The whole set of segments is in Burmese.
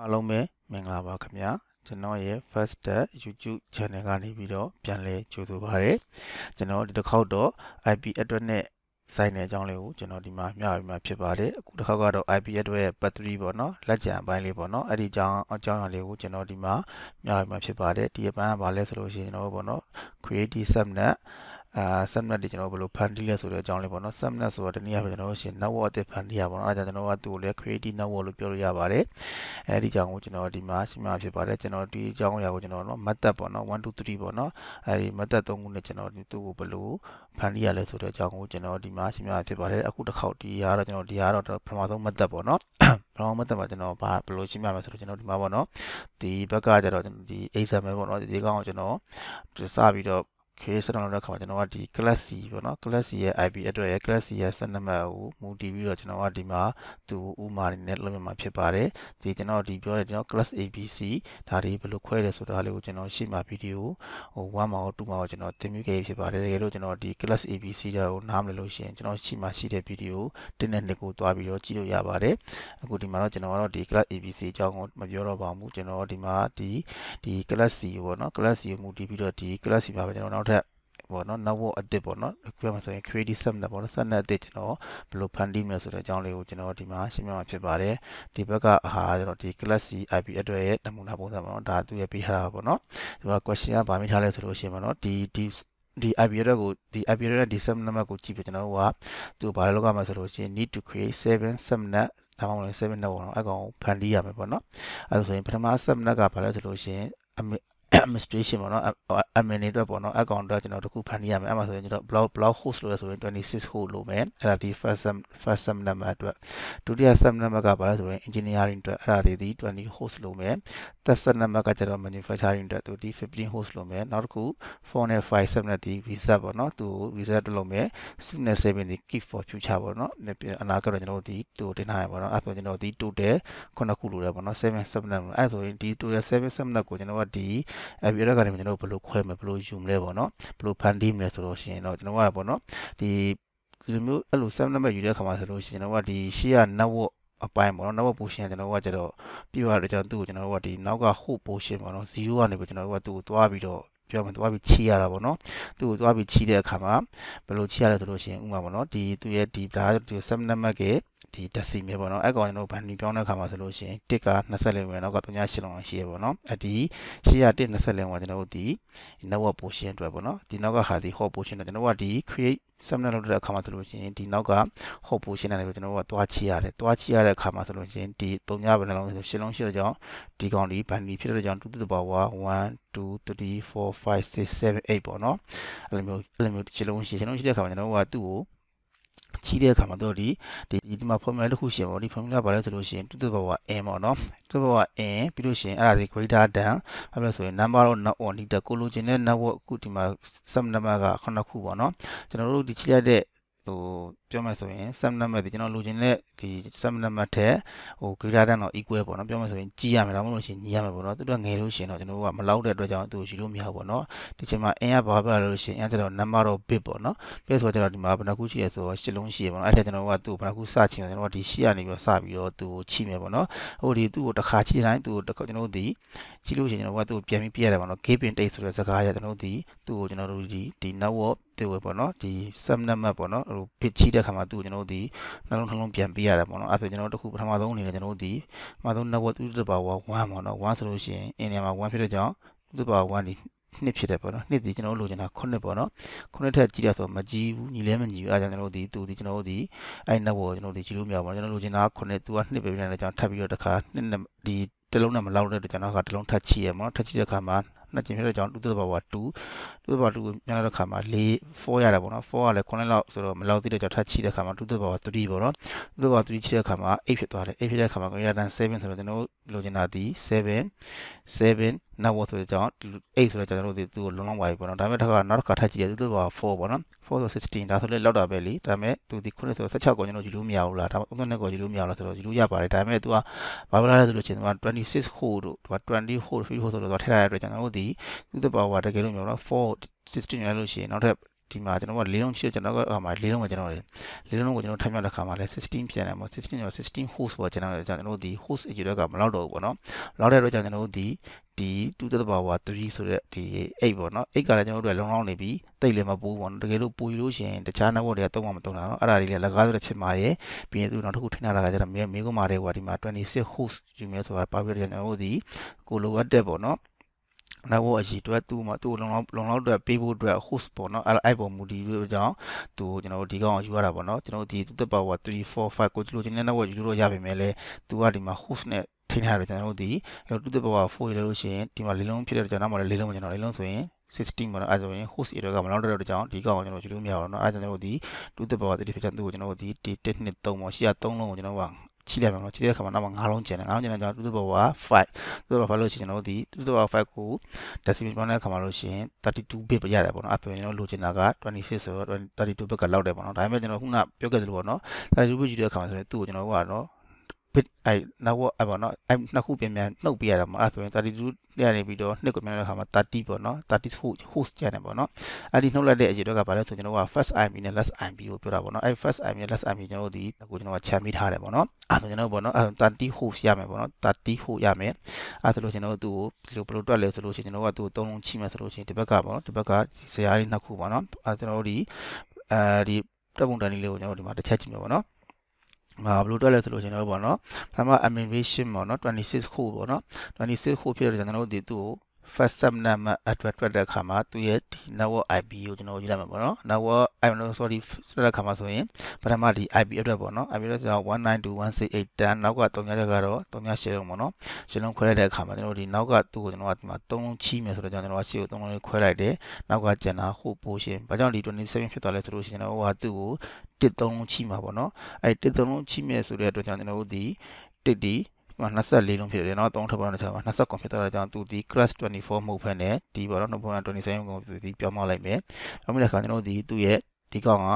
အားလုံးပဲမင်္ဂလာပါခင်ဗျာကျွန်တော်ရဲ့ first step YouTube channel ကနေပြီးတော့ပြန်လဲကြိုဆိုပါရစေကျွန်တော်ဒီတစ်ခေါက်တော့ IP address နဲ့ဆိုင်တဲ့အကြောင်းလေးကိုကျွန်တော်ဒီမှာမျှဝေမှာဖြစ်ပါတယ်အခုတစ်ခေါက်ကတော့ IP address ရဲ့ battery ပေါ့နော်လက်ကျန်အပိုင်းလေးပေါ့နော်အဲ့ဒီအကြောင်းအကြောင်းအရာလေးကိုကျွန်တော်ဒီမှာမျှဝေမှာဖြစ်ပါတယ်ဒီအပိုင်းကဘာလဲဆိုလို့ရှိရင်ကျွန်တော်ပေါ့နော် create subnet အာ subnet တွေကျွန်တော်ဘယ်လိုဖန်တီးလဲဆိုတဲ့အကြောင်းလေးပေါ့နော် subnet ဆိုတာတနည်းအားဖြင့်ကျွန်တော်တို့ရှင် network အသစ်ဖန်တီးရပါတော့အဲဒါကြောင့်ကျွန်တော်ကသူ့ကိုလည်း creative network လို့ပြောလို့ရပါတယ်အဲဒီအကြောင်းကိုကျွန်တော်ဒီမှာရှင်းပြဖြစ်ပါတယ်ကျွန်တော်ဒီအကြောင်းအရာကိုကျွန်တော်နော် method ပေါ့နော်1 2 3ပေါ့နော်အဲဒီ method 3ခုနဲ့ကျွန်တော်သူ့ကိုဘယ်လိုဖန်တီးရလဲဆိုတဲ့အကြောင်းကိုကျွန်တော်ဒီမှာရှင်းပြဖြစ်ပါတယ်အခုတစ်ခေါက်ဒီကတော့ကျွန်တော်ဒီကတော့ပထမဆုံး method ပေါ့နော်ပထမ method မှာကျွန်တော်ဘာဘယ်လိုရှင်းပြမလဲဆိုတော့ကျွန်တော်ဒီမှာပေါ့နော်ဒီဘက်ကကျတော့ဒီ example ပေါ့နော်ဒီကောင်ကိုကျွန်တော်စပြီးတော့ create ဆက်လုပ်တဲ့အခါမှာကျွန်တော်ကဒီ class C ပေါ့နော် class C ရဲ့ IP address ရဲ့ class C ရဲ့ဆက်နံပါတ်ကိုမူတည်ပြီးတော့ကျွန်တော်ကဒီမှာသူဥမာနေနဲ့လုပ်ရမှာဖြစ်ပါတယ်ဒီကျွန်တော်ဒီပြောတဲ့ကျွန်တော် class ABC ဒါတွေဘယ်လိုခွဲတယ်ဆိုတာလေးကိုကျွန်တော်ရှေ့မှာဗီဒီယိုဟို1မှာဟို2မှာကျွန်တော်သင်ပြခဲ့ဖြစ်ပါတယ်တကယ်လို့ကျွန်တော်ဒီ class ABC ဒါကိုနားမလည်လို့ရှိရင်ကျွန်တော်ရှေ့မှာရှိတဲ့ဗီဒီယိုတင်းနဲ့နှစ်ကိုတွားပြီးတော့ကြည့်လို့ရပါတယ်အခုဒီမှာတော့ကျွန်တော်ကတော့ဒီ class ABC အကြောင်းကိုမပြောတော့ပါဘူးကျွန်တော်ဒီမှာဒီဒီ class C ပေါ့နော် class C ကိုမူတည်ပြီးတော့ဒီ class C ပါပဲကျွန်တော်နောက်ထပ်ပေါ့နော် network အသစ်ပေါ့နော်ပြောမှဆိုရင် creative subnet ပေါ့နော် subnet အသစ်ကျွန်တော်ဘယ်လိုဖန်တီးမလဲဆိုတဲ့အကြောင်းလေးကိုကျွန်တော်ဒီမှာရှင်းပြမှာဖြစ်ပါတယ်ဒီဘက်ကဟာကျွန်တော်ဒီ class C IP address ရဲ့နမူနာပုံစံပေါ့နော်ဒါသူရဲ့ပေးထားတာပေါ့နော်ဒီမှာ question ကဗာမိထားလဲဆိုလို့ရှိရင်ပေါ့နော်ဒီဒီဒီ IP address ကိုဒီ IP address နဲ့ဒီ subnet number ကိုကြည့်ပြီးကျွန်တော်တို့ကသူဘာလုပ်ရမလဲဆိုလို့ရှိရင် need to create 7 subnet ဒါမှမဟုတ်7 network ပေါ့နော်အကောင်ဖန်တီးရမယ်ပေါ့နော်အဲဒါဆိုရင်ပထမ subnet ကဘာလဲဆိုလို့ရှိရင် administration ပေါ့နော် admin တွေအတွက်ပေါ့နော် account အတွက်ကျွန်တော်တခုဖန်တီးရမယ်အဲ့မှာဆိုရင်ကျွန်တော် blog blog host လို့ရဆိုရင်26 host လို့မယ်အဲ့ဒါဒီ first sum first sum number အတွက်ဒုတိယ sum number ကဘာလဲဆိုရင် engineering အတွက်အဲ့ဒါတွေဒီ20 host လို့မယ် third sum number ကကျတော့ manufacturing အတွက်သူဒီ15 host လို့မယ်နောက်တစ်ခု phone နဲ့ file sum နဲ့ဒီ visa ပေါ့နော်သူ visa တက်လို့မယ် student saving ဒီ keep for future ပေါ့နော်အနာကတော့ကျွန်တော်တို့ဒီသူတင်ထားရပါတော့အဲ့ဆိုကျွန်တော်ဒီ total ခုနှစ်ခုလို့ရပါတော့7 sum number အဲ့ဆိုရင်ဒီ total 7 sum number ကိုကျွန်တော်ကဒီအဲပြီးတော့ကနေကျွန်တော်ဘယ်လိုခွဲမလဲဘယ်လိုယူမလဲပေါ့နော်ဘယ်လိုဖန်တီးမလဲဆိုတော့ရှင်တော့ကျွန်တော်ကပေါ့နော်ဒီဒီလိုမျိုးအဲ့လို7 number ယူတဲ့အခါမှာဆိုလို့ရှိရင်ကျွန်တော်ကဒီရှေ့က network အပိုင်းပေါ့နော် network portion ကျွန်တော်ကကျတော့ပြရတော့ကျွန်တော်သူ့ကိုကျွန်တော်ကဒီနောက်က host portion ပေါ့နော်0ကနေပြီးကျွန်တော်ကသူ့ကိုသွားပြီးတော့ပြောမှသွားပြီးချီရတာပေါ့နော်သူ့ကိုသွားပြီးချီတဲ့အခါမှာဘယ်လိုချီရလဲဆိုလို့ရှိရင်ဥမာပေါ့နော်ဒီသူ့ရဲ့ဒီဒါဒီ7 number က ဒီ decimal ပေါ့နော်အဲ့ကောင်ကျွန်တော်ဗန်နီပြောင်းတဲ့အခါမှာဆိုလို့ရှိရင်1က24ဝင်နောက်က38လုံးရှိရပေါ့နော်အဲ့ဒီရှေ့က1 24ဝင်ကျွန်တော်တို့ဒီ network portion အတွက်ပေါ့နော်ဒီနောက်ကဟာဒီ hot portion တော့ကျွန်တော်ကဒီ create subnet လုပ်တဲ့အခါမှာဆိုလို့ရှိရင်ဒီနောက်က hot portion နဲ့ကျွန်တော်တို့ကသွားချရတယ်သွားချရတဲ့အခါမှာဆိုလို့ရှိရင်ဒီ3ညဘယ်နှလုံးရှင်းလုံးရှိတဲ့ကြောင့်ဒီကောင်ဒီဗန်နီဖြစ်တဲ့ကြောင့်2 to the power 1 2 3 4 5 6 7 8ပေါ့နော်အဲ့လိုမျိုးအဲ့လိုမျိုးရှင်းလုံးရှိရှင်းလုံးရှိတဲ့အခါမှာကျွန်တော်တို့ကသူ့ကို ချီးတဲ့အခါမှာတော့ဒီဒီဒီမှာ formula တစ်ခုရှိပါတော့ဒီ formula ဘာလဲဆိုလို့ရှိရင် to the power n ပေါ့နော် to the power n ပြီးလို့ရှိရင်အဲ့ဒါဒီ greater than ဘာလို့ဆိုရင် number of not on ဒီကိုလိုချင်တဲ့ network အခုဒီမှာ sum number ကခုနှစ်ခုပေါ့နော်ကျွန်တော်တို့ဒီချီးရတဲ့ ဟိုပြောမှဆိုရင် sum number ဒီကျွန်တော်လိုချင်တဲ့ဒီ sum number ထက်ဟို greater than တော့ equal ပေါ့နော်ပြောမှဆိုရင်ကြီးရမယ်ဒါမှမဟုတ်ရှင်ညီရမယ်ပေါ့နော်သူတို့ငယ်လို့ရှင်တော့ကျွန်တော်တို့ကမလောက်တဲ့အတွက်ကြောင့်သူ့ကိုယူလို့မရဘူးပေါ့နော်ဒီချိန်မှာ n ကဘာပဲလို့ရှင် n ကျတော့ number of bit ပေါ့နော်ပြီးဆိုတော့ဒီမှာဘယ်နှခုရှိရဆိုတော့ရှစ်လုံးရှိရပေါ့နော်အဲ့ထက်ကျွန်တော်တို့ကသူ့ကိုဘယ်နှခုစချင်ကျွန်တော်တို့ကဒီရှစ်ကနေပြီးတော့စပြီးတော့သူ့ကိုချိမယ်ပေါ့နော်ဟိုဒီသူ့ကိုတစ်ခါချိတိုင်းသူ့ကိုကျွန်တော်တို့ဒီချိလို့ရှင်ကျွန်တော်တို့ကသူ့ကိုပြန်ပြီးပြရတယ်ပေါ့နော် gaping date ဆိုတဲ့စကားရကျွန်တော်တို့ဒီသူ့ကိုကျွန်တော်တို့ဒီဒီ network တေဝပေါ့နော်ဒီ sum number ပေါ့နော်ဟို bit ချိတဲ့ခါမှာသူ့ကိုကျွန်တော်တို့ဒီနှလုံးနှလုံးပြန်ပေးရတယ်ပေါ့နော်အဲ့ဆိုကျွန်တော်တို့တခုပထမဆုံးအနေနဲ့ကျွန်တော်တို့ဒီပထမဆုံး network 2 to the power 1ပေါ့နော်1ဆိုလို့ရှိရင်အင်ဒီယာမှာ1ဖြစ်တဲ့ကြောင့်2 to the power 1ဒီနှစ်ဖြစ်တယ်ပေါ့နော်နှစ်ဒီကျွန်တော်တို့လိုချင်တာ9ပေါ့နော်9ထက်ကြီးတယ်ဆိုတော့မကြီးဘူးညီလဲမညီဘူးအဲဒါကြောင့်ကျွန်တော်တို့ဒီသူဒီကျွန်တော်တို့ဒီအဲ့ network ကျွန်တော်တို့ဒီကြီးလို့မရပါဘူးကျွန်တော်လိုချင်တာ9သူကနှစ်ပဲပြန်တယ်ကြောင့်ထပ်ပြီးတော့တစ်ခါနှစ်ဒီတစ်လုံးနဲ့မလောက်တဲ့အတွက်ကျွန်တော်ကတစ်လုံးထပ်ချီရမှာထပ်ချီတဲ့အခါမှာ နှစ်ကျင်ဖြစ်တဲ့ကြောင့်2 to the power 2 2 to the power 2ကိုပြန်လာတဲ့ခါမှာ4 4ရတယ်ပေါ့နော်4ကလည်း9လောက်ဆိုတော့မလောက်သေးတဲ့ကြောင့်ထပ်ချိတဲ့ခါမှာ2 to the power 3ပေါ့နော်2 to the power 3ချိတဲ့ခါမှာ8ဖြစ်သွားတယ်8ဖြစ်တဲ့ခါမှာ greater than 7ဆိုတော့ကျွန်တော်လိုချင်တာဒီ7 7 network ဆိုတဲ့ကြောင့်8ဆိုတော့ကျွန်တော်တို့ဒီသူ့ကိုလုံးလုံးပါပြီပေါ့နော်ဒါပေမဲ့တစ်ခါနောက်တစ်ခါထပ်ကြည့်ရ2 to the power 4ပေါ့နော်4ဆို16ဒါဆိုလည်းလောက်တာပဲလीဒါပေမဲ့သူဒီ9ဆို16ကိုကျွန်တော်ယူလို့မရဘူးလားဒါမှမဟုတ်39ကိုယူလို့မရဘူးလားဆိုတော့ယူလို့ရပါတယ်ဒါပေမဲ့သူကဘာလို့လဲဆိုလို့ချင်းသူက26 hold တို့သူက20 hold 50 hold ဆိုတော့ထည့်ထားတဲ့အတွက်ကျွန်တော်တို့ဒီသူ့တပါဝါတကယ်လို့မျိုးတော့4 16ရလို့ရှိရင်နောက်ထပ်ဒီမှာကျွန်တော်ကလေးလုံးချိကျွန်တော်ကဟိုမှာလေးလုံးကကျွန်တော်လေးလုံးကိုကျွန်တော်ထိုင်ပြတဲ့ခါမှာလဲ16ပြန်တယ်ပေါ့16ကျွန်တော်16 host ပေါ့ကျွန်တော်ကျွန်တော်ဒီ host အကြီးတွေကမလောက်တော့ဘူးပေါ့နော်လောက်တဲ့တော့ကျွန်တော်တို့ဒီ ဒီ2 to the power 3ဆိုတဲ့ဒီ8ပေါ့နော်8ကလည်းကျွန်တော်တို့လုံလောက်နေပြီတိတ်လည်းမပိုးပေါ့နော်တကယ်လို့ပိုးလို့ရှိရင်တခြား network တွေကသုံးမှမသုံးတာနော်အဲ့ဒါတွေလည်းလကားဆိုတဲ့ဖြစ်မှာရဲ့ပြီးရင်သူနောက်တစ်ခုထင်လာတာကကျတော့မေကုမာတဲ့ဟိုဒီမှာ26 host ယူမယ်ဆိုတာပါပြီးတော့ကျွန်တော်တို့ဒီကိုလိုအပ်တဲ့ပေါ့နော်နောက်ဘအရှိအတွက်သူ့မှာသူ့လုံလောက်လုံလောက်အတွက်ပေးဖို့အတွက် host ပေါ့နော်အဲ့အဲ့ပေါ်မူတည်ပြီးကြောင်းသူကျွန်တော်တို့ဒီကောင်ယူရတာပေါ့နော်ကျွန်တော်တို့ဒီသူ့ power 3 4 5ကိုကျွန်တော်ချင်း network ယူလို့ရပါမယ်လေသူကဒီမှာ host နဲ့ ထိထားတယ်ကျွန်တော်တို့ဒီအဲ့တော့သူ့ power 4ရလို့ရှိရင်ဒီမှာလေးလုံးဖြစ်တဲ့ကျွန်တော်မှလည်းလေးလုံးကျွန်တော်လေးလုံးဆိုရင်16ပေါ့နော်အဲဆိုရင် host area ကမလောက်တဲ့ကြောင့်ဒီကောင်ကိုကျွန်တော်ယူလို့မရဘူးเนาะအဲကျွန်တော်တို့ဒီ2 the power 3ဖြစ်တဲ့သူ့ကိုကျွန်တော်တို့ဒီ1 2 3ပေါ့ရှေ့က3လုံးကိုကျွန်တော်ကချိလိုက်ပါတော့ချိတဲ့အခါမှာနောက်မှာ9လုံးကျန်တယ်9လုံးကျန်တဲ့ကြောင့်2 the power 5 2 the power 5လို့ရှိရင်ကျွန်တော်တို့ဒီ2 the power 5ကို decimal ပေါင်းတဲ့အခါမှာလို့ရှိရင်32 bit ရတယ်ပေါ့နော်အဲဆိုရင်ကျွန်တော်လိုချင်တာက26ဆိုတော့32 bit ကလောက်တယ်ပေါ့နော်ဒါပေမဲ့ကျွန်တော်ခုနပြောခဲ့သလိုပေါ့နော်32 bit ယူတဲ့အခါမှာဆိုရင်သူ့ကိုကျွန်တော်ကတော့ bit အဲနောက်အဲ့ပေါ့နော်အဲနှစ်ခုပြန်ပြန်နှုတ်ပြရတာမှာအဲ့ဆိုရင်32ရနေပြီးတော့နှစ်ကိုပြန်တဲ့အခါမှာ30ပေါ့နော်30 host host ကျန်တယ်ပေါ့နော်အဲ့ဒီနှုတ်လိုက်တဲ့အရေးတော့ကဘာလဲဆိုကျွန်တော်က first IP နဲ့ last IP ကိုပြောတာပေါ့နော်အဲ့ first IP နဲ့ last IP ကျွန်တော်တို့ဒီကိုကျွန်တော်ကချန်မိထားတယ်ပေါ့နော်အဲ့ဆိုကျွန်တော်ပေါ့နော်အဲ့30 host ရမယ်ပေါ့နော်30 host ရမယ်အဲ့ဆိုလို့ကျွန်တော်တို့သူ့ကိုဘယ်လိုဘယ်လိုတွက်လဲဆိုလို့ရှိရင်ကျွန်တော်ကသူ့ကိုသုံးလုံးချိမယ်ဆိုလို့ရှိရင်ဒီဘက်ကပေါ့နော်ဒီဘက်ကဇရာလေးနှစ်ခုပေါ့နော်အဲ့ကျွန်တော်တို့ဒီအဲဒီတက်ပုံတန်လေးလေးကိုကျွန်တော်တို့ဒီမှာတစ်ချက်ချိမယ်ပေါ့နော် အာဘယ်လိုတွက်လဲဆိုလို့ရှင်တော့ပေါ့နော်ပထမ animation ပေါ့နော်26ခုပေါ့နော်26ခုဖြစ်တဲ့ကျွန်တော်တို့ဒီသူ့ကို first sub number address တွက်တဲ့အခါမှာသူရဲ့ဒီ network IP ကိုကျွန်တော်ရေးလိုက်မှာပေါ့နော် network I know sorry တွက်တဲ့အခါမှာဆိုရင်ပထမဒီ IP address ပေါ့နော် IP address က192.168.10နောက်က3ညချက်ကတော့3ညရှင်းလုံးပေါ့နော်ရှင်းလုံးခွဲလိုက်တဲ့အခါမှာကျွန်တော်ဒီနောက်ကသူ့ကိုကျွန်တော်ကဒီမှာ3လုံးချီးမယ်ဆိုတော့ကျွန်တော်ကရှေ့ကို3လုံးလေးခွဲလိုက်တယ်နောက်ကကျန်တာဟိုပိုရှင်ဘာကြောင့်ဒီ27ဖြစ်သွားလဲဆိုလို့ရှိရင်တော့ဟိုကသူ့ကိုတစ်3လုံးချီးမှာပေါ့နော်အဲတစ်3လုံးချီးမယ်ဆိုတဲ့အတွက်ကြောင့်ကျွန်တော်တို့ဒီတစ်ဒီ 24လုံးဖြစ်တယ်เนาะ3ထပ်ပေါင်းတစ်ချက်မှာ20ကွန်ဖြစ်သွားတဲ့ကြောင့်သူဒီ class 24မဟုတ်ဘဲနဲ့ဒီပေါ့နော်27ကိုသူဒီပြောင်းမလိုက်မယ်။နောက်ပြီးတဲ့အခါကျွန်တော်ဒီသူ့ရဲ့ဒီကောင်က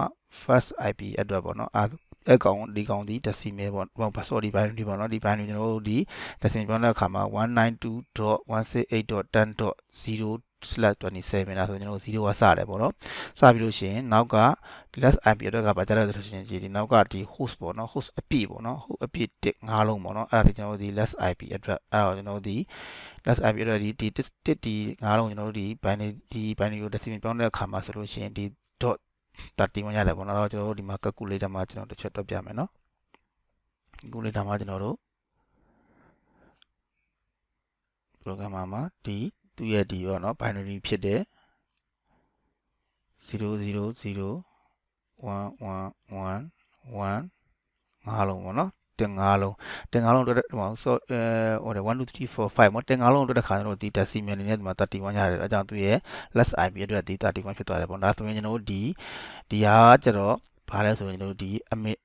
first IP address ပေါ့နော်အဲအကောင်ဒီကောင်ဒီ decimal ပေါ့ဘာ sorry binary ပေါ့နော်ဒီ binary ကျွန်တော်တို့ဒီ decimal ပြောင်းတဲ့အခါမှာ192.168.10.0 /27 ဒါဆိုကျွန်တော်0ကစတယ်ပေါ့နော်စပြီးလို့ရှိရင်နောက်က last IP အတွက်ကဘာကြလဲဆိုလို့ရှိရင်ဒီနောက်ကဒီ host ပေါ့နော် host အပြည့်ပေါ့နော် host အပြည့်တစ်ငါးလုံးပေါ့နော်အဲ့ဒါဒီကျွန်တော်ဒီ last IP address အဲ့တော့ကျွန်တော်ဒီ last IP address ဒီဒီတစ်ဒီငါးလုံးကျွန်တော်တို့ဒီ binary ဒီ binary ကို decimal ပြောင်းတဲ့အခါမှာဆိုလို့ရှိရင်ဒီ dot 31ရတယ်ပေါ့နော်အဲ့တော့ကျွန်တော်တို့ဒီမှာ calculator မှာကျွန်တော်တစ်ချက်တွက်ပြမယ်နော် calculator မှာကျွန်တော်တို့ program မှာဒီ သူ့ရဲ့ဒီပေါ့နော် binary ဖြစ်တဲ့000 1111 5လုံးပေါ့နော်တင်5လုံးတင်5လုံးတော့ဟိုမှာဆော့အဲဟိုတယ်1 2 3 4 5ပေါ့တင်5လုံးတော့တခါကျွန်တော်ဒီတက်စီမြန်နေနဲ့ဒီမှာ31ရတယ်အဲကြောင့်သူရဲ့ less IP အတွက်ဒီ31ဖြစ်သွားတယ်ပေါ့ဒါဆိုရင်ကျွန်တော်တို့ဒီဒီဟာကျတော့ဘာလဲဆိုရင်ကျွန်တော်တို့ဒီ emit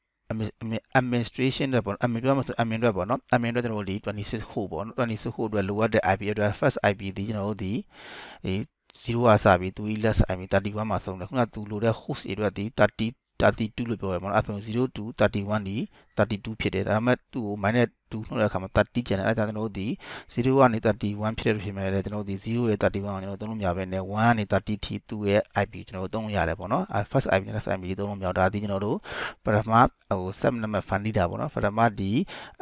administration တွေပေါ့ admin ပြောမှာဆို admin တွေပေါ့နော် admin တွေကျွန်တော်တို့ဒီ26ခုပေါ့နော်26ခုအတွက်လိုအပ်တဲ့ IP အတွက် first IP ဒီကျွန်တော်တို့ဒီဒီ0ကစပြီးသူ less IP 31မှာဆုံးတယ်ခုနကသူလိုတဲ့ host တွေအတွက်ဒီ30 32လို့ပြောရမှာနော်အဲဆို0 to 31ဒီ 32ဖြစ်တယ်ဒါပေမဲ့သူ့ကို minus 2နှုတ်တဲ့အခါမှာ30ကျန်တယ်အဲဒါကြောင့်ကျွန်တော်တို့ဒီ0ကနေ31ဖြစ်တဲ့ဖြစ်မဲ့လေကျွန်တော်တို့ဒီ0ရဲ့31ကိုကျွန်တော်တို့သုံးလို့မရဘဲနဲ့1ကနေ30ထိသူ့ရဲ့ IP ကျွန်တော်တို့သုံးလို့ရတယ်ပေါ့နော် first IP နဲ့ last IP သုံးလို့မရဒါဒီကျွန်တော်တို့ပထမဟို sub number funny တာပေါ့နော်ပထမဒီ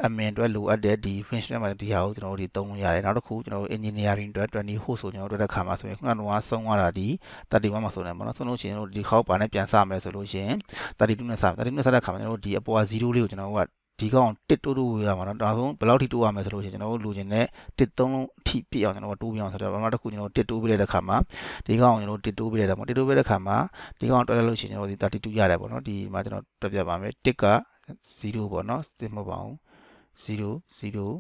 admin အတွက်လိုအပ်တဲ့ဒီ function ထဲမှာဒီဟာကိုကျွန်တော်တို့ဒီသုံးလို့ရတယ်နောက်တစ်ခုကျွန်တော်တို့ engineering အတွက်20 host ဆိုကျွန်တော်တို့တဲ့ခါမှာဆိုရင်ခုနကတော့ဆုံးသွားတာဒီ31မှာဆိုနေပေါ့နော်ဆုံးလို့ရှိရင်တို့ဒီခေါက်ပါနဲ့ပြန်စမယ်ဆိုလို့ရှိရင်32နဲ့စ32နဲ့စတဲ့ခါမှာကျွန်တော်တို့ဒီအပေါ်က0လေးကိုကျွန်တော်တို့ကဒီကောင်တစ်တိုးတိုးရမှာနော်ဒါဆိုဘယ်လောက်ထိတိုးရမလဲဆိုလို့ရှိရင်ကျွန်တော်တို့လိုချင်တဲ့တစ်သုံးလုံးအထိပြည့်အောင်ကျွန်တော်တို့တိုးပြအောင်ဆိုတော့ဘာမှတစ်ခုကျွန်တော်တို့တစ်တိုးပြလိုက်တဲ့ခါမှာဒီကောင်ကျွန်တော်တို့တစ်တိုးပြလိုက်တာပေါ့တစ်တိုးပြတဲ့ခါမှာဒီကောင်တွက်လိုက်လို့ရှိရင်ကျွန်တော်တို့ဒီ32ရတယ်ပေါ့နော်ဒီမှာကျွန်တော်တွက်ပြပါမယ်တစ်က0ပေါ့နော်တစ်မဟုတ်ပါဘူး0 0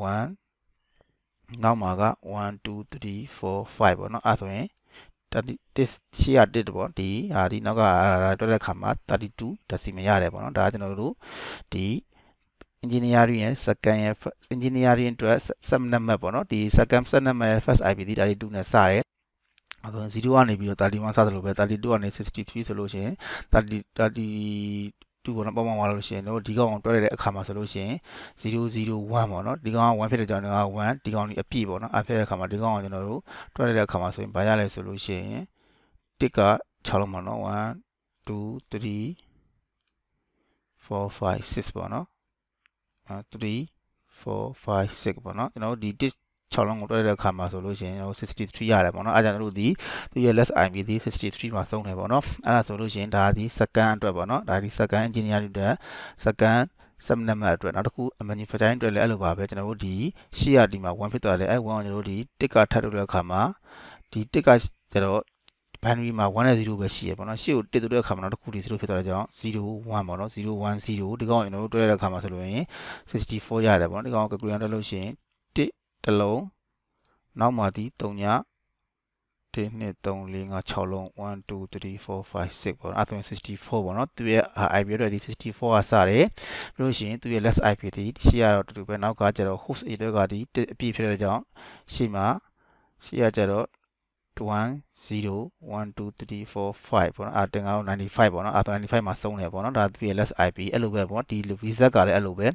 1နောက်မှာက1 2 3 4 5ပေါ့နော်အဲဆိုရင် 30ရှေ့ရတစ်ပေါ့ဒီဟာဒီနောက်ကတွက်တဲ့ခါမှာ32 decimal ရတယ်ပေါ့နော်ဒါကကျွန်တော်တို့ဒီ engineering ရဲ့ second ရဲ့ engineering အတွက် sub number ပေါ့နော်ဒီ second sub number ရဲ့ first IP ဒီ32နဲ့စတယ်အဲဆို0ကနေပြီးတော့31စသလိုပဲ32ကနေ63ဆိုလို့ရှိရင်30 30 တူပေါ့နော်ပေါင်းပေါင်းသွားလို့ရှိရင်တို့ဒီကောင်ကိုတွဲလိုက်တဲ့အခါမှာဆိုလို့ရှိရင်001ပေါ့နော်ဒီကောင်က1ဖြစ်တဲ့ကြောင့်က1ဒီကောင်ဒီအပြည့်ပေါ့နော်အဖြစ်တဲ့အခါမှာဒီကောင်ကကျွန်တော်တို့တွဲလိုက်တဲ့အခါမှာဆိုရင်ဘာရလဲဆိုလို့ရှိရင်တစ်က6လုံးပေါ့နော်1 2 3 4 5 6ပေါ့နော်3 4 5 6ပေါ့နော်ကျွန်တော်တို့ဒီ disk 6လုံးကိုတွဲတဲ့အခါမှာဆိုလို့ရှိရင်ကျွန်တော်63ရတယ်ပေါ့နော်အဲဒါကြောင့်တို့ဒီသူရဲ့ less IP ဒီ63မှာစုံတယ်ပေါ့နော်အဲဒါဆိုလို့ရှိရင်ဒါဒီ second အတွက်ပေါ့နော်ဒါဒီ second engineer တွေ second sub number အတွက်နောက်တစ်ခု manufacturing အတွက်လည်းအဲ့လိုပါပဲကျွန်တော်တို့ဒီရှေ့ရဒီမှာ1ဖြစ်သွားတယ်အဲ1ကိုကျွန်တော်တို့ဒီတစ်ကထပ်ထုတ်တဲ့အခါမှာဒီတစ်ကကျတော့ binary မှာ1နဲ့0ပဲရှိရပေါ့နော်ရှေ့ကိုတစ်တဲ့အခါမှာနောက်တစ်ခုဒီ0ဖြစ်သွားတဲ့ကြောင့်0 1ပေါ့နော်0 1 0ဒီကောင်ကျွန်တော်တို့တွဲတဲ့အခါမှာဆိုလို့ရင်64ရတယ်ပေါ့နော်ဒီကောင် calculator တက်လို့ရှိရင် တစ်တစ်လုံးနောက်မှာဒီ3ည1 2 3 4 5 6လုံး1 2 3 4 5 6ပေါ့နော်အဲဆိုရင်64ပေါ့နော်သူရဲ့ IP အတွက်ဒီ64ကစတယ်ပြီးလို့ရှိရင်သူရဲ့ less IP ဒီရှေ့ကတော့တူတူပဲနောက်ကကျတော့ host အတွက်ကဒီအပြည့်ဖြစ်တဲ့ကြောင့်ရှေ့မှာရှေ့ကကျတော့ 1 0 1 2 3 4 5ပေါ့နော်အာတင်ကတော့95ပေါ့နော်အာ95မှာစုံတယ်ပေါ့နော်ဒါသူရဲ့ less IP အဲ့လိုပဲပေါ့ဒီ reset ကလည်းအဲ့လိုပဲ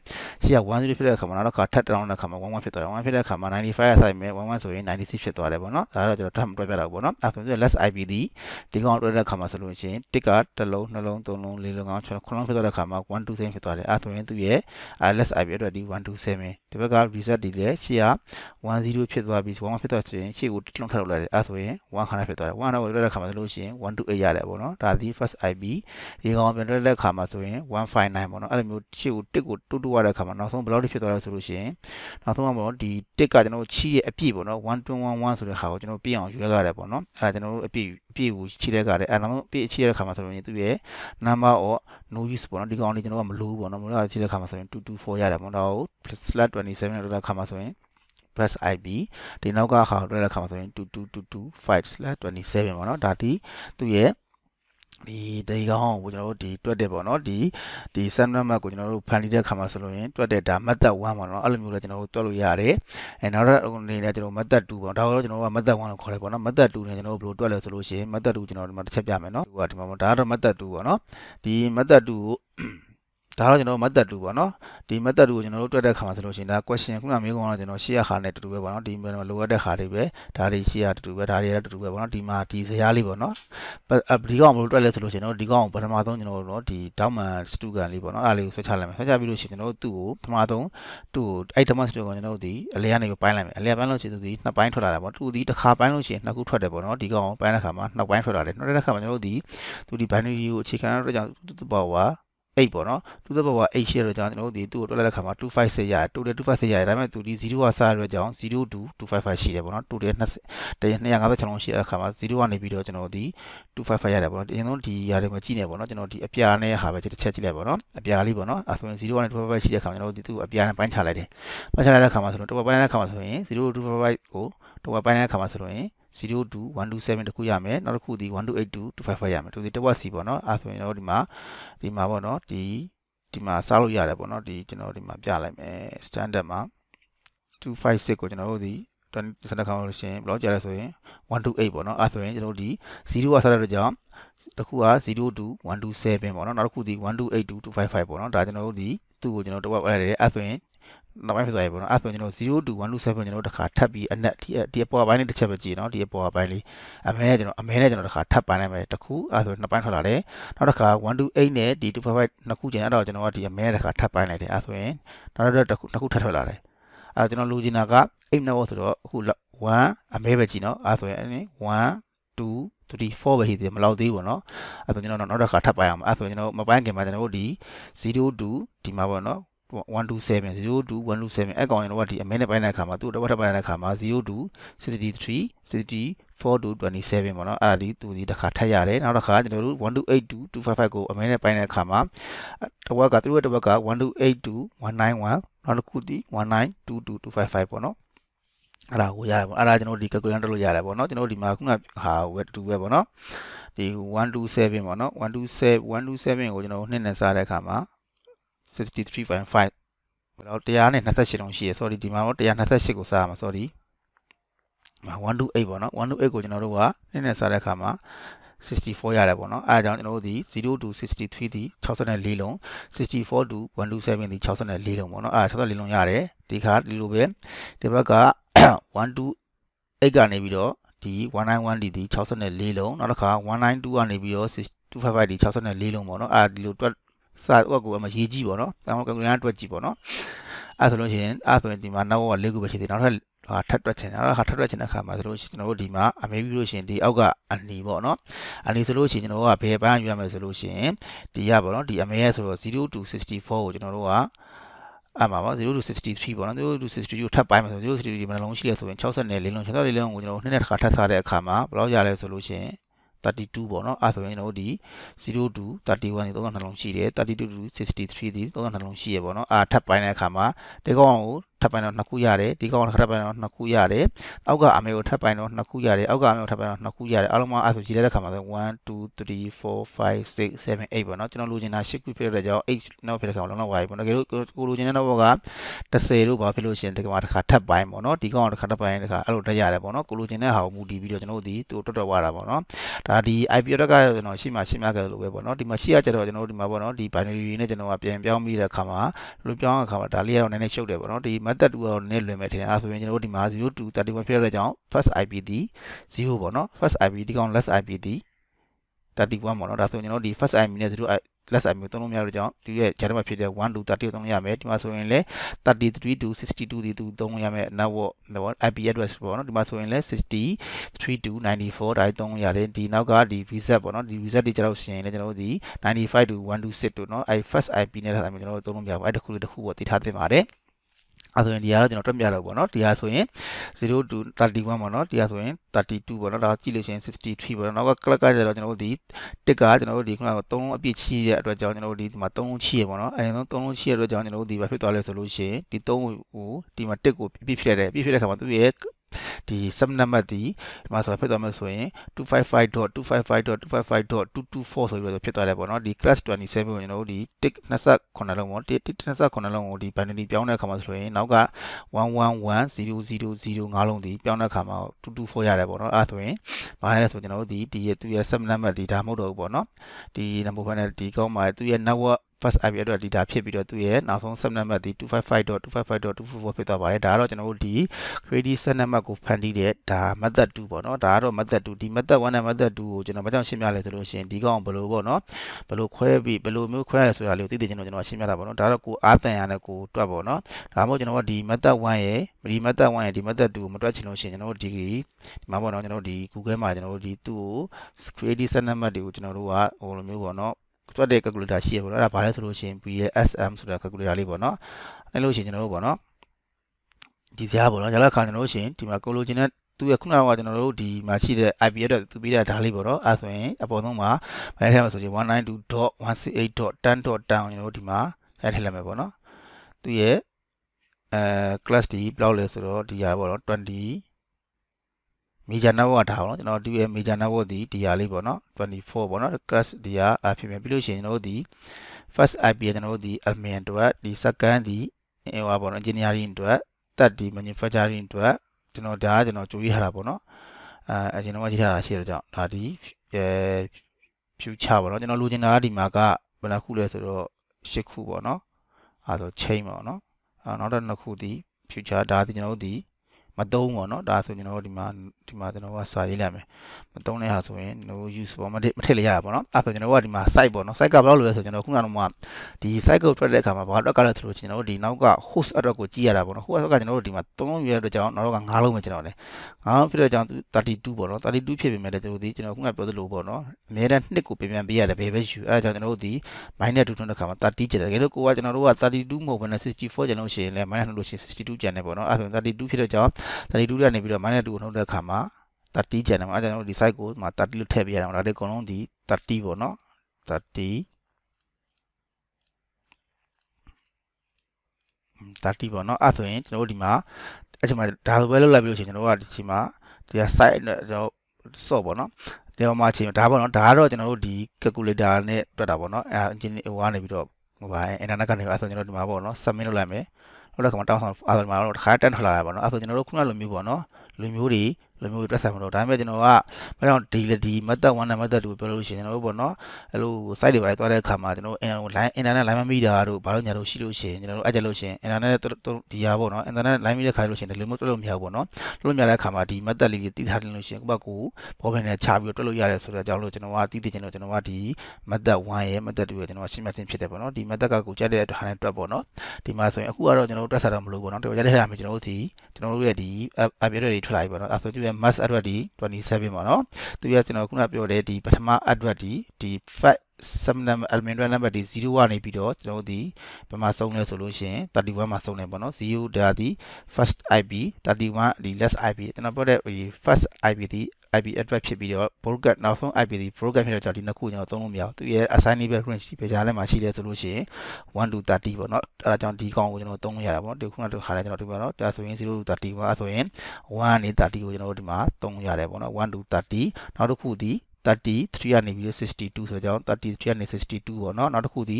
ရှေ့က10ဖြစ်တဲ့အခါမှာနောက်တစ်ခါထပ်တောင်းတဲ့အခါမှာ11ဖြစ်သွားတယ်11ဖြစ်တဲ့အခါမှာ95အဆိုင်မဲ့11ဆိုရင်96ဖြစ်သွားတယ်ပေါ့နော်ဒါတော့ကျွန်တော်ထပ်မတွဲပြတော့ပေါ့နော်အဲ့ဒါဆိုရင် less IP ဒီဒီကောင်တွဲတဲ့အခါမှာဆိုလို့ရှိရင်တစ်ကတစ်လုံးနှလုံးသုံးလုံးလေးလုံးကောင်6လုံးဖြစ်သွားတဲ့အခါမှာ127ဖြစ်သွားတယ်အဲ့ဒါဆိုရင်သူရဲ့ less IP အတွက်ဒီ127ဒီဘက်က reset ဒီလည်းရှေ့က10ဖြစ်သွားပြီး11ဖြစ်သွားဆိုရင်ရှေ့ကိုတစ်လုံးထပ်လုပ်လိုက်တယ်အဲ့ဒါဆိုရင်100ဖြစ်သွားတယ်100ကိုလွှဲတဲ့အခါမှာဆိုလို့ရှိရင်128ရတယ်ပေါ့နော်ဒါဒီ first IP ဒီကောင်ပြန်လွှဲတဲ့အခါမှာဆိုရင်159ပေါ့နော်အဲ့လိုမျိုးရှေ့ကိုတစ်ကိုတူတူရတဲ့အခါမှာနောက်ဆုံးဘယ်လောက်ထိဖြစ်သွားလဲဆိုလို့ရှိရင်နောက်ဆုံးကပေါ့နော်ဒီတစ်ကကျွန်တော်တို့ချီးရဲ့အပြည့်ပေါ့နော်1211ဆိုတဲ့ဟာကိုကျွန်တော်ပြည့်အောင်ရွေးရတယ်ပေါ့နော်အဲ့ဒါကျွန်တော်တို့အပြည့်အပြည့်ကိုချီးတဲ့ကတဲ့အဲ့နောက်ဆုံးအပြည့်ချီးတဲ့အခါမှာဆိုလို့ရှိရင်သူရဲ့ number of no use ပေါ့နော်ဒီကောင်လေးကျွန်တော်ကမလို့ပေါ့နော်မလို့ချီးတဲ့အခါမှာဆိုရင်224ရတယ်ပေါ့နော်ဒါကို /27 လောက်တဲ့အခါမှာဆိုရင် plus ib ဒီနောက်ကဟာတွဲတဲ့ခါမှာဆိုရင်2225/27ပေါ့နော်ဒါဒီသူ့ရဲ့ဒီဒီကောင်ကိုကျွန်တော်တို့ဒီတွက်တယ်ပေါ့နော်ဒီဒီ sum number ကိုကျွန်တော်တို့ဖန်တီးတဲ့ခါမှာဆိုလို့ရင်တွက်တဲ့ဒါ method 1ပေါ့နော်အဲ့လိုမျိုးလည်းကျွန်တော်တို့တွက်လို့ရတယ်အဲနောက်တော့အနေနဲ့ကျွန်တော် method 2ပေါ့ဒါတော့ကျွန်တော်တို့က method 1လို့ခေါ်တယ်ပေါ့နော် method 2နဲ့ကျွန်တော်တို့ဘယ်လိုတွက်လဲဆိုလို့ရှိရင် method 2ကျွန်တော်ဒီမှာတစ်ချက်ပြမယ်နော်ဒီကဒီမှာဒါကတော့ method 2ပေါ့နော်ဒီ method 2ကို ဒါတော့ကျွန်တော် method 2ပေါ့နော်ဒီ method 2ကိုကျွန်တော်တို့တွက်တဲ့အခါမှာဆိုလို့ရှိရင်ဒါ question ခုနမေးခွန်းကတော့ကျွန်တော်ရှေ့ရဟာနဲ့တူတူပဲပေါ့နော်ဒီမှာလိုအပ်တဲ့ဟာတွေပဲဒါတွေရှေ့ရတူတူပဲဒါတွေလည်းတူတူပဲပေါ့နော်ဒီမှာဒီဇယားလေးပေါ့နော်ဒီကောင်ဘယ်လိုတွက်လဲဆိုလို့ရှိရင်တော့ဒီကောင်ကိုပထမဆုံးကျွန်တော်တို့ဒီ downman student လေးပေါ့နော်အဲ့လေးကိုဆွဲချလိုက်မယ်ဆွဲချပြီးလို့ရှိရင်ကျွန်တော်တို့သူ့ကိုပထမဆုံးသူ့ကိုအဲ့ downman student ကိုကျွန်တော်တို့ဒီအလဲကနေပိုင်းလိုက်မယ်အလဲပိုင်းလို့ရှိရင်သူဒီနှစ်ပိုင်းထွက်လာတယ်ပေါ့သူဒီတစ်ခါပိုင်းလို့ရှိရင်နှစ်ခုထွက်တယ်ပေါ့နော်ဒီကောင်ပိုင်းတဲ့ခါမှာနှစ်ပိုင်းထွက်လာတယ်နောက်တဲ့ခါမှာကျွန်တော်တို့ဒီသူဒီ binary ကိုအခြေခံရတဲ့ကြောင့်သူ့ဘောက 8ပေါ့နော်သူသဘောက8ရှိရတော့ကျွန်တော်တို့ဒီသူ့ကိုတွက်လိုက်တဲ့ခါမှာ25ဆက်ရတယ်တိုတယ်25ဆက်ရတယ်ဒါပေမဲ့သူဒီ0ကစားရတော့ကြောင်း02 255ရှိတယ်ပေါ့နော်တိုတယ်20တရ256လုံးရှိတဲ့ခါမှာ0ကနေပြီးတော့ကျွန်တော်ဒီ255ရတယ်ပေါ့နော်အရင်ဆုံးဒီຢာတွေမှာကြည့်နေပေါ့နော်ကျွန်တော်ဒီအပြာနဲ့ဟာပဲတစ်ချက်ကြည့်လိုက်ပေါ့နော်အပြာလေးပေါ့နော်အဲဆိုရင်0ကနေ255ရှိတဲ့ခါမှာကျွန်တော်ဒီသူ့အပြာနဲ့ပိုင်းချလိုက်တယ်ပိုင်းချလိုက်တဲ့ခါမှာဆိုတော့တော့ပိုင်းတဲ့ခါမှာဆိုရင်0 255ကိုတော့ပိုင်းတဲ့ခါမှာဆိုရင် 02127တခုရမယ်နောက်တစ်ခုဒီ1282255ရမယ်သူဒီတဝက်စီပေါ့နော်အဲဆိုရင်တော့ဒီမှာဒီမှာပေါ့နော်ဒီဒီမှာစားလို့ရတယ်ပေါ့နော်ဒီကျွန်တော်ဒီမှာပြလိုက်မယ် standard မှာ256ကိုကျွန်တော်တို့ဒီစနက်ခေါင်းလို့ရှိရင်ဘယ်လောက်ကြာလဲဆိုရင်128ပေါ့နော်အဲဆိုရင်ကျွန်တော်တို့ဒီ0ကစားတဲ့ကြောင့်တစ်ခုက02127ပေါ့နော်နောက်တစ်ခုဒီ1282255ပေါ့နော်ဒါကျွန်တော်တို့ဒီသူ့ကိုကျွန်တော်တော့အဲ့ဒါအဲဆိုရင် နောက်ပိုင်းဖြစ်သွားပြီပေါ့နော်အဲ့ဆိုကျွန်တော်0 to 1 to 7ကျွန်တော်တစ်ခါထပ်ပြီးအနက်ဒီဒီအပေါ်ပိုင်းလေးတစ်ချက်ပဲကြည့်နော်ဒီအပေါ်ပိုင်းလေးအမဲနဲ့ကျွန်တော်အမဲနဲ့ကျွန်တော်တစ်ခါထပ်ပိုင်းလိုက်မယ်တစ်ခုအဲ့ဆိုနှစ်ပိုင်းထွက်လာတယ်နောက်တစ်ခါ1 to 8နဲ့ဒီ255နှစ်ခုကျင်အဲ့တော့ကျွန်တော်ကဒီအမဲနဲ့တစ်ခါထပ်ပိုင်းလိုက်တယ်အဲ့ဆိုရင်နောက်တော့တစ်ခုနှစ်ခုထပ်ထွက်လာတယ်အဲ့ကျွန်တော်လူချင်တာက8နဲ့ဆိုတော့အခု1အမဲပဲကြည့်နော်အဲ့ဆိုရင်1 2 3 4ပဲရှိသေးတယ်မလောက်သေးဘူးเนาะအဲ့ဆိုကျွန်တော်နောက်တစ်ခါထပ်ပိုင်းအောင်အဲ့ဆိုကျွန်တော်မပိုင်းခင်မှာကျွန်တော်တို့ဒီ0 to ဒီမှာပေါ့เนาะ 127 02 127အဲ့ကောင်ရင်တော့ဒီအမဲနဲ့ပိုင်းတဲ့အခါမှာသူ့တော့ထပ်ပိုင်းတဲ့အခါမှာ02 63 64 to 27ပေါ့နော်အဲ့ဒါဒီသူဒီတစ်ခါထပ်ရတယ်နောက်တစ်ခါကျွန်တော်တို့1282 255ကိုအမဲနဲ့ပိုင်းတဲ့အခါမှာတစ်ဝက်ကသူ့ရဲ့တစ်ဝက်က1282 191နောက်တစ်ခုဒီ1922 255ပေါ့နော်အဲ့ဒါကိုရတယ်ပေါ့အဲ့ဒါကျွန်တော်ဒီ calculator တက်လို့ရတယ်ပေါ့နော်ကျွန်တော်ဒီမှာခုနဟာဝက်တူပဲပေါ့နော်ဒီ127ပေါ့နော်127 127ကိုကျွန်တော်နှစ်နဲ့စားတဲ့အခါမှာ 63.5ဘယ်တော့128လုံးရှိရ sorry ဒီမှာတော့128ကိုစားရမှာ sorry 128ပေါ့နော်128ကိုကျွန်တော်တို့ကနည်းနည်းစားတဲ့အခါမှာ64ရတယ်ပေါ့နော်အဲအကြောင်းကျွန်တော်တို့ဒီ0 to 63ဒီ64လုံး64 to 127ဒီ64လုံးပေါ့နော်အဲ64လုံးရတယ်ဒီခါဒီလိုပဲဒီဘက်က1 to 8ကနေပြီးတော့ဒီ191ဒီဒီ64လုံးနောက်တစ်ခါ192ကနေပြီးတော့255ဒီ64လုံးပေါ့နော်အာဒီလိုတွက် စာဥက္ကူအမရေးကြည့်ပေါ့နော်တောင်းကယ်ကူလန်တွက်ကြည့်ပေါ့နော်အဲ့ဆိုလို့ရှိရင်အဲ့ဆိုရင်ဒီမှာနောက်က၄ခုပဲရှိသေးတယ်နောက်ထပ်ဟာထပ်တွက်ချင်တယ်ဟာထပ်တွက်ချင်တဲ့အခါမှာဆိုလို့ရှိရင်ကျွန်တော်တို့ဒီမှာအမေပြီးလို့ရှိရင်ဒီအောက်ကအနီပေါ့နော်အနီဆိုလို့ရှိရင်ကျွန်တော်တို့ကဘယ်ပန်းယူရမယ်ဆိုလို့ရှိရင်ဒီရပေါ့နော်ဒီအမေရဲ့ဆိုတော့0 to 64ကိုကျွန်တော်တို့ကအမှာပါ0 to 63ပေါ့နော်0 to 62ကိုထပ်ပိုင်းမှာဆို0 63ဒီမှာလုံးရှိလဲဆိုရင်60နဲ့၄လုံး64လေးလုံးကိုကျွန်တော်တို့နှစ်နဲ့တစ်ခါထပ်စားတဲ့အခါမှာဘယ်လောက်ရလဲဆိုလို့ရှိရင် 32ပေါ့နော်အဲဆိုရင်ကျွန်တော်တို့ဒီ0 to 31ဒီ32လုံးရှိတယ်32 to 63ဒီ32လုံးရှိရပေါ့နော်အာထပ်ပိုင်းတဲ့အခါမှာဒီကောင်ကို ထပ်ပိုင်းတော့နှစ်ခုရတယ်ဒီကောင်ထပ်ပိုင်းတော့နှစ်ခုရတယ်အောက်ကအမေကိုထပ်ပိုင်းတော့နှစ်ခုရတယ်အောက်ကအမေကိုထပ်ပိုင်းတော့နှစ်ခုရတယ်အားလုံးမှာအဲဆိုကြည့်လိုက်တဲ့အခါမှာဆို1 2 3 4 5 6 7 8ပေါ့နော်ကျွန်တော်လိုချင်တာ8ခုဖြစ်တဲ့ကြောင့်8နောက်ဖြစ်တဲ့ခါမှာလုံးလောက်ပါပြီပေါ့နော်တကယ်လို့ကိုလိုချင်တဲ့နောက်ဘောက10လို့ဘာဖြစ်လို့ရှိရင်ဒီကောင်တစ်ခါထပ်ပိုင်းပေါ့နော်ဒီကောင်တစ်ခါထပ်ပိုင်းတစ်ခါအဲ့လိုတက်ရတယ်ပေါ့နော်ကိုလိုချင်တဲ့ဟာကိုမူတည်ပြီးတော့ကျွန်တော်တို့ဒီတူတော်တော်ဝါတာပေါ့နော်ဒါဒီ IP address ကတော့ကျွန်တော်ရှင်းမှရှင်းမှခဲ့လို့ပဲပေါ့နော်ဒီမှာရှေ့ကကျတော့ကျွန်တော်တို့ဒီမှာပေါ့နော်ဒီ binary နဲ့ကျွန်တော်ကပြန်ပြောင်းပြီးတဲ့အခါမှာလိုပြောင်းတဲ့အခါမှာဒါလေးကတော့နည်းနည်းရှုပ်တယ်ပေါ့နော်ဒီ method 2ကတော့နည်းလွယ်မယ်ထင်တယ်အဲဆိုရင်ကျွန်တော်တို့ဒီမှာ02 31ဖြစ်ရတဲ့ကြောင့် first IP သည်0ပေါ့နော် first IP ဒီကောင် less IP သည်31ပေါ့နော်ဒါဆိုရင်ကျွန်တော်တို့ဒီ first IP နဲ့0 less IP ကိုသုံးလို့မရတော့ကြောင့်ဒီရဲ့ channel မှာဖြစ်တဲ့1 to 30ကိုသုံးလို့ရမယ်ဒီမှာဆိုရင်လည်း33 to 62ဒီသူသုံးလို့ရမယ် network IP address ပေါ့နော်ဒီမှာဆိုရင်လည်း63 to 94ဒါတွေသုံးလို့ရတယ်ဒီနောက်ကဒီ reset ပေါ့နော်ဒီ reset တွေကျွန်တော်ရှင်ရင်လည်းကျွန်တော်တို့ဒီ95 to 126တို့နော်အဲ first IP နဲ့ less IP ကျွန်တော်တို့သုံးလို့မရဘူးအဲတစ်ခုတစ်ခုပေါ့သိထားသင့်ပါတယ် အဲဆိုရင်ဒီကတော့ကျွန်တော်တွက်ပြတော့ပေါ့နော်ဒီဟာဆိုရင်0 to 31ပေါ့နော်ဒီဟာဆိုရင်32ပေါ့နော်ဒါကြည့်လို့ရှိရင်63ပေါ့နော်နောက်က click ကကျတော့ကျွန်တော်တို့ဒီတစ်ကကျွန်တော်တို့ဒီခုနက3လုံးအပြည့်ချီးတဲ့အတွက်ကြောင့်ကျွန်တော်တို့ဒီမှာ3လုံးချီးရပေါ့နော်အဲဒီတော့3လုံးချီးရတဲ့အတွက်ကြောင့်ကျွန်တော်တို့ဒီဘာဖြစ်သွားလဲဆိုလို့ရှိရင်ဒီ3ကိုဒီမှာတစ်ကိုပြည့်ဖြစ်တယ်ပြည့်ဖြစ်တဲ့ခါမှာသူ့ရဲ့ ဒီ sub number ဒီဒီမှာဆိုဖြစ်သွားမယ်ဆိုရင်255.255.255.224ဆိုပြီးတော့ဖြစ်သွားတယ်ပေါ့နော်ဒီ class 27ကိုကျွန်တော်တို့ဒီ tick 28လုံးပေါ့ tick 28လုံးကိုဒီ binary ပြောင်းတဲ့အခါမှာဆိုရင်နောက်က111000 5လုံးဒီပြောင်းတဲ့အခါမှာ224ရတယ်ပေါ့နော်အဲဆိုရင်ဘာလဲဆိုကျွန်တော်တို့ဒီဒီရဲ့သူရဲ့ sub number ဒီဒါမဟုတ်တော့ဘူးပေါ့နော်ဒီ number ဖက်နဲ့ဒီကောင်းမှာသူရဲ့ network first IP address ဒီ data ဖြစ်ပြီးတော့သူ့ရဲ့နောက်ဆုံး sub number ဒီ255.255.244ဖြစ်သွားပါတယ်ဒါကတော့ကျွန်တော်တို့ဒီ query set number ကိုဖန်တီးတဲ့ဒါ method 2ပေါ့နော်ဒါကတော့ method 2ဒီ method 1နဲ့ method 2ကိုကျွန်တော်ဘာကြောင့်ရှင်းပြလဲဆိုလို့ရှိရင်ဒီကောင်ဘယ်လိုပေါ့နော်ဘယ်လိုခွဲပြီးဘယ်လိုမျိုးခွဲရလဲဆိုတာလေးကိုသိသိချင်းတော့ကျွန်တော်ရှင်းပြတာပေါ့နော်ဒါတော့ကိုအားတန်ရနဲ့ကိုတွက်ပေါ့နော်ဒါမှမဟုတ်ကျွန်တော်ကဒီ method 1ရဲ့ဒီ method 1ရဲ့ဒီ method 2ကိုမတွက်ချင်လို့ရှိရင်ကျွန်တော်တို့ဒီဒီမှာပေါ့နော်ကျွန်တော်တို့ဒီ Google မှာကျွန်တော်တို့ဒီသူ့ကို query set number တွေကိုကျွန်တော်တို့ကဟိုလိုမျိုးပေါ့နော် တွက်တဲ့ calculator ရှိရပေါ့နော်အဲ့ဒါဘာလဲဆိုလို့ရှိရင် BSM ဆိုတဲ့ calculator လေးပေါ့နော်အဲ့လို့ရှိရင်ကျွန်တော်တို့ပေါ့နော်ဒီစရာပေါ့နော်ရလာခါကျွန်တော်တို့ရှိရင်ဒီမှာကိုလိုချင်တဲ့သူရခုနကကျွန်တော်တို့ဒီမှာရှိတဲ့ IP အတွက်သူပေးတဲ့ဓာတ်လေးပေါ့နော်အဲဆိုရင်အပေါ်ဆုံးမှာဘယ်ထဲမှာဆိုရင်192.168.10.10ကျွန်တော်တို့ဒီမှာအဲထည့်လိုက်မယ်ပေါ့နော်သူရဲ့အဲ class ဒီဘယ်လောက်လဲဆိုတော့ဒီဟာပေါ့နော်20 major network ကဒါပေါ့နော်ကျွန်တော်ဒီရဲ့ major network ဒီဒီဟာလေးပေါ့နော်24ပေါ့နော် class ဒီဟာအဖြစ်မယ်ပြီးလို့ရှိရင်ကျွန်တော်တို့ဒီ first IP ကျွန်တော်တို့ဒီ admin အတွက်ဒီ second ဒီဟိုပါပေါ့နော် engineering အတွက် third ဒီ manufacturing အတွက်ကျွန်တော်ဒါကကျွန်တော်ကြိုရေးထားတာပေါ့နော်အဲကျွန်တော်ကရေးထားတာရှိတော့ကြောင့်ဒါဒီအဲ future ပေါ့နော်ကျွန်တော်လိုချင်တာကဒီမှာကဘယ်နှခုလဲဆိုတော့၈ခုပေါ့နော်အဲဆို chain ပေါ့နော်အဲနောက်တစ်နှစ်ခုဒီ future ဒါဒီကျွန်တော်တို့ဒီမသုံးပေါ့နော်ဒါဆိုကျွန်တော်တို့ဒီမှာ ဒီမှာကျွန်တော်ကစာရေးလိုက်မယ်မသုံးတဲ့ဟာဆိုရင် no use ပေါ့မထည့်မထည့်လိုက်ရတာပေါ့နော်အဲ့ဆိုကျွန်တော်ကဒီမှာ site ပေါ့နော် site ကဘယ်လောက်လဲဆိုကျွန်တော်ခုနကတော့ဒီ site ကိုထွက်တဲ့အခါမှာဘာအတွက်ကလဲဆိုလို့ကျွန်တော်တို့ဒီနောက်က host အတွက်ကိုကြည့်ရတာပေါ့နော် host အတွက်ကကျွန်တော်တို့ဒီမှာ3လုံးရွေးတဲ့အတွက်ကြောင့်နောက်တော့က9လုံးပဲကျွန်တော်လေ9လုံးဖြစ်တဲ့ကြောင့်32ပေါ့နော်32ဖြစ်ပေမဲ့လည်းကျွန်တော်ဒီကျွန်တော်ခုနကပြောသလိုပေါ့နော်အများနဲ့နှစ်ကိုပြန်ပြန်ပေးရတယ်ဘယ်ပဲယူအဲ့ဒါကြောင့်ကျွန်တော်တို့ဒီ minus 2ထွန်းတဲ့ခါမှာ30ကျန်တယ်တကယ်လို့ကိုကကျွန်တော်တို့က32မဟုတ်ဘဲနဲ့64ကျန်လို့ရှိရင်လည်း minus 2လို့ရှိရင်62ကျန်တယ်ပေါ့နော်အဲ့ဒါဆို32ဖြစ်တဲ့ကြောင့်32ကနေပြီးတော့ minus 2ကိုနှုတ်တဲ့အခါမှာ 30ကျန်တယ်မှာအဲဒါကြောင့်ဒီ site ကိုမှာ30လို့ထည့်ပြရတာမှာဒါတွေအကုန်လုံးဒီ30ပေါ့နော်30 30ပေါ့နော်အဲ့ဆိုရင်ကျွန်တော်တို့ဒီမှာအဲ့ချိန်မှာဒါဆိုပဲလောက်လိုက်ပြီးလို့ရှိရင်ကျွန်တော်တို့ကဒီချိန်မှာဒီက site ကျွန်တော်ဆော့ပေါ့နော်ဒီမှာချိန်ဒါပေါ့နော်ဒါကတော့ကျွန်တော်တို့ဒီ calculator နဲ့တွက်တာပေါ့နော်အဲ engine ဟိုကနေပြီးတော့ဟိုပါ internet ကနေအဲ့ဆိုကျွန်တော်တို့ဒီမှာပေါ့နော် submit လုပ်လိုက်မယ်လုပ်တဲ့ခါမှာတောင်းဆောင်အဲ့ဆိုဒီမှာတော့တစ်ခါတန်းထွက်လာတာပေါ့နော်အဲ့ဆိုကျွန်တော်တို့ခုနလိုမျိုးပေါ့နော်လူမျိုးတွေ လိုမျိုးတွက်ဆိုင်မလို့ဒါပေမဲ့ကျွန်တော်ကဘာကြောင့်ဒီဒီ method 1နဲ့ method 2ကိုပြောလို့ရှိရင်ကျွန်တော်တို့ပေါ့နော်အဲ့လို site တွေပါသွားတဲ့အခါမှာကျွန်တော်တို့ line internet line မမိတာတို့ဘာလို့ညာလို့ရှိလို့ရှိရင်ကျွန်တော်တို့အဲ့ကြလို့ရှိရင် internet ဒီဟာပေါ့နော် internet line မိတဲ့ခါလို့ရှိရင်ဒီလိုမျိုးတွက်လို့မရဘူးပေါ့နော်တွက်လို့မရတဲ့အခါမှာဒီ method လေးတွေတည်ထားတယ်လို့ရှိရင်ကိုယ့်ဘက်ကိုဘောပင်နဲ့ချပြီးတော့တွက်လို့ရတယ်ဆိုတော့အကြောင်းလို့ကျွန်တော်ကတည်တည်ကျွန်တော်ကျွန်တော်ကဒီ method 1ရဲ့ method 2ရဲ့ကျွန်တော်ကရှင်းပြခြင်းဖြစ်တယ်ပေါ့နော်ဒီ method ကကိုကြက်တဲ့အတွက်ဟာနဲ့တွက်ပေါ့နော်ဒီမှာဆိုရင်အခုကတော့ကျွန်တော်တို့တွက်စားတော့မလို့ပေါ့နော်တော်ကြက်တဲ့ဟာမျိုးကျွန်တော်တို့ဒီကျွန်တော်တို့ရဲ့ဒီ app တွေထွက်လာပြီပေါ့နော်အဲ့ဆိုသူရဲ့ mass address ဒီ27ပေါ့နော်သူရဲ့ကျွန်တော်ခုနပြောတဲ့ဒီပထမ address ဒီဒီ fact sum number admin number ဒီ0ကနေပြီးတော့ကျွန်တော်တို့ဒီဘယ်မှာစုံလဲဆိုလို့ရှိရင်31မှာစုံတယ်ပေါ့နော်0ဒါဒီ first IP 31ဒီ last IP ကျွန်တော်ပြောတဲ့ဒီ first IP ဒီ IP address ဖြစ်ပြီးတော့ broadcast နောက်ဆုံး IP ဒီ broadcast ဖြစ်တော့ကျွန်တော်ဒီနှစ်ခုကျွန်တော်သုံးလို့မရဘူးသူရဲ့ assignable range ဒီပဲကြားထဲမှာရှိတယ်ဆိုလို့ရှိရင်1 to 30ပေါ့နော်အဲဒါကြောင့်ဒီကောင်ကိုကျွန်တော်သုံးလို့ရတာပေါ့ဒီခုနကခါလဲကျွန်တော်ဒီပေါ့နော်ဒါဆိုရင်0 to 30ပေါ့အဲဆိုရင်1နေ30ကိုကျွန်တော်တို့ဒီမှာသုံးလို့ရတယ်ပေါ့နော်1 to 30နောက်တစ်ခုဒီ33ကနေပြီးတော့62ဆိုတော့33ကနေ62ပေါ့နော်နောက်တစ်ခုဒီ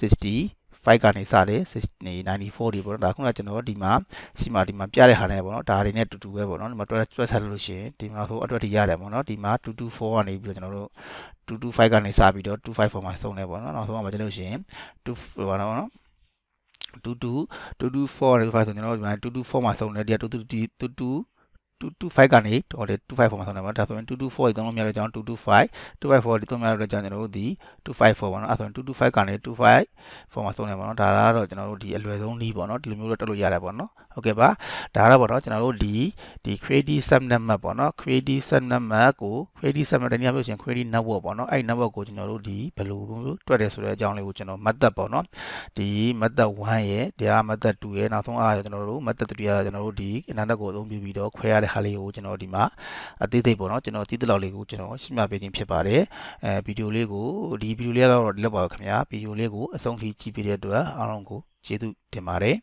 60 5ကနေစတယ်94တွေပေါ့နော်ဒါခုနကကျွန်တော်ဒီမှာရှိမှဒီမှာပြတဲ့ဟာနဲ့ပေါ့နော်ဒါတွေနဲ့တူတူပဲပေါ့နော်ဒီမှာတွက်တွက်ဆက်လို့ရှိရင်ဒီမှာဆိုအတွက်တွေရတယ်ပေါ့နော်ဒီမှာ224ကနေပြီးတော့ကျွန်တော်တို့225ကနေစပြီးတော့254မှာစုံတယ်ပေါ့နော်နောက်ဆုံးမှာကျွန်တော်လို့ရှိရင်2ဘာနော်22 224နဲ့5ဆိုကျွန်တော်ဒီမှာ224မှာစုံတယ်ဒီက222 225ကနေတော့လေ254မှာဆောင်းတယ်ပေါ့ဒါဆိုရင်224ကြီးသုံးလို့မရတဲ့ကြောင်း225 254ဒီသုံးမရတဲ့ကြောင်းကျွန်တော်တို့ဒီ254ပေါ့နော်အဲဆိုရင်225ကနေ254မှာဆောင်းတယ်ပေါ့နော်ဒါကတော့ကျွန်တော်တို့ဒီအလွယ်ဆုံးနည်းပေါ့နော်ဒီလိုမျိုးတော့တက်လို့ရတယ်ပေါ့နော်ဟုတ်ကဲ့ပါဒါကတော့ပေါ့နော်ကျွန်တော်တို့ဒီဒီ creative subnet ပေါ့နော် creative subnet ကို creative subnet တနည်းအားဖြင့် creative network ပေါ့နော်အဲ့ network ကိုကျွန်တော်တို့ဒီဘယ်လိုတွက်တယ်ဆိုတဲ့အကြောင်းလေးကိုကျွန်တော် method ပေါ့နော်ဒီ method 1ရဲ့တရား method 2ရဲ့နောက်ဆုံးအားကျွန်တော်တို့ method 3ကကျွန်တော်တို့ဒီ internet ကိုအသုံးပြုပြီးတော့ခွဲရတဲ့ဟာလေးကိုကျွန်တော်ဒီမှာအသေးသေးပေါ့နော်ကျွန်တော်တည်တလောက်လေးကိုကျွန်တော်ရှင်းပြပေးခြင်းဖြစ်ပါတယ်အဲဗီဒီယိုလေးကိုဒီဗီဒီယိုလေးကတော့ဒီလောက်ပါပဲခင်ဗျာဗီဒီယိုလေးကိုအဆုံးထိကြည့်ပေးတဲ့အတွက်အားလုံးကိုကျေးဇူးတင်ပါတယ်